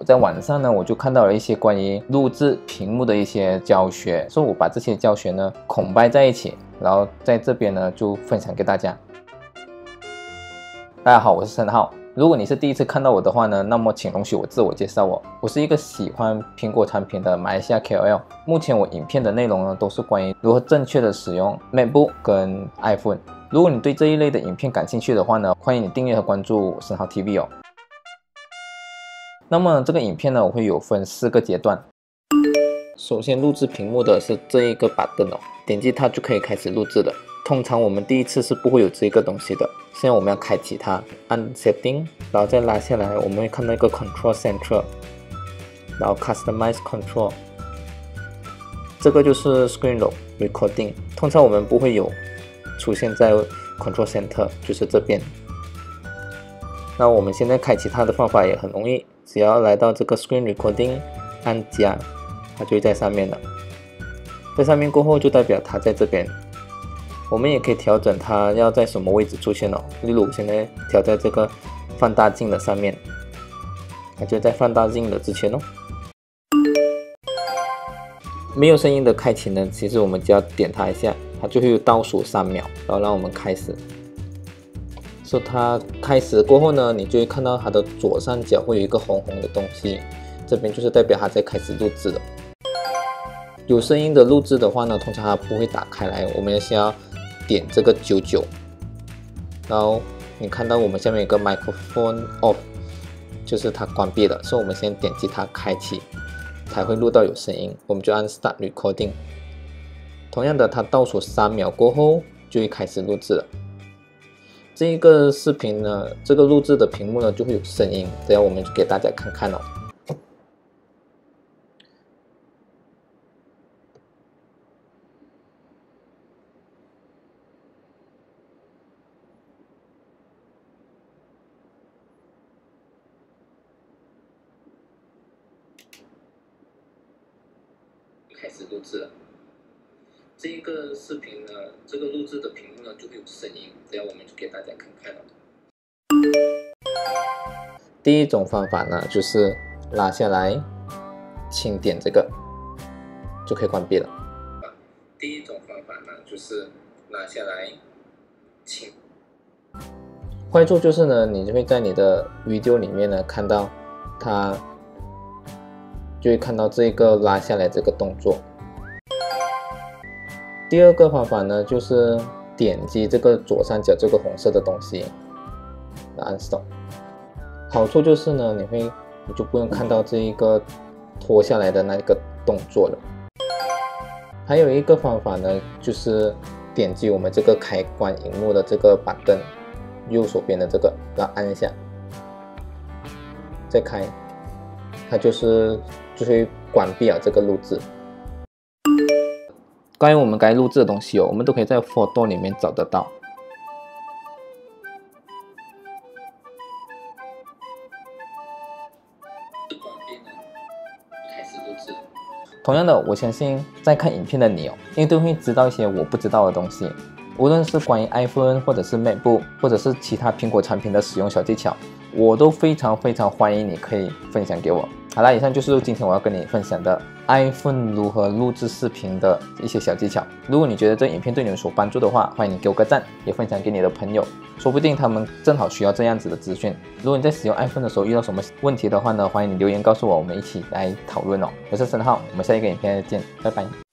我在网上呢，我就看到了一些关于录制屏幕的一些教学，所以我把这些教学呢孔掰在一起，然后在这边呢就分享给大家。大家好，我是申浩。如果你是第一次看到我的话呢，那么请容许我自我介绍我，我是一个喜欢苹果产品的马来西亚 KOL。目前我影片的内容呢，都是关于如何正确的使用 MacBook 跟 iPhone。如果你对这一类的影片感兴趣的话呢，欢迎你订阅和关注申浩 TV 哦。那么这个影片呢，我会有分四个阶段。首先录制屏幕的是这一个 button 哦，点击它就可以开始录制了。通常我们第一次是不会有这个东西的。现在我们要开启它，按 Setting，然后再拉下来，我们会看到一个 Control Center，然后 Customize Control，这个就是 Screen Recording。通常我们不会有出现在 Control Center，就是这边。那我们现在开启它的方法也很容易，只要来到这个 Screen Recording，按加，它就会在上面了。在上面过后，就代表它在这边。我们也可以调整它要在什么位置出现哦。例如，现在调在这个放大镜的上面，它就在放大镜的之前哦。没有声音的开启呢，其实我们只要点它一下，它就会倒数三秒，然后让我们开始。说它开始过后呢，你就会看到它的左上角会有一个红红的东西，这边就是代表它在开始录制了。有声音的录制的话呢，通常它不会打开来，我们先要。点这个九九，然后你看到我们下面有个 microphone off，就是它关闭了，所以我们先点击它开启，才会录到有声音。我们就按 start recording。同样的，它倒数三秒过后就会开始录制了。这一个视频呢，这个录制的屏幕呢就会有声音，等下我们给大家看看哦。开始录制了，这一个视频呢，这个录制的屏幕呢就会有声音，这样我们就给大家看看了。第一种方法呢，就是拉下来，轻点这个，就可以关闭了。第一种方法呢，就是拉下来，轻。坏处就是呢，你就会在你的 video 里面呢看到它。就会看到这个拉下来这个动作。第二个方法呢，就是点击这个左上角这个红色的东西，按 stop。好处就是呢，你会你就不用看到这一个拖下来的那个动作了。还有一个方法呢，就是点击我们这个开关荧幕的这个板凳，右手边的这个，然后按一下，再开，它就是。就会关闭了这个录制。关于我们该录制的东西哦，我们都可以在 Photo 里面找得到。同样的，我相信在看影片的你哦，应该都会知道一些我不知道的东西。无论是关于 iPhone 或者是 MacBook，或者是其他苹果产品的使用小技巧，我都非常非常欢迎你可以分享给我。好了，以上就是今天我要跟你分享的 iPhone 如何录制视频的一些小技巧。如果你觉得这影片对你有所帮助的话，欢迎你给我个赞，也分享给你的朋友，说不定他们正好需要这样子的资讯。如果你在使用 iPhone 的时候遇到什么问题的话呢，欢迎你留言告诉我，我们一起来讨论哦。我是申浩，我们下一个影片再见，拜拜。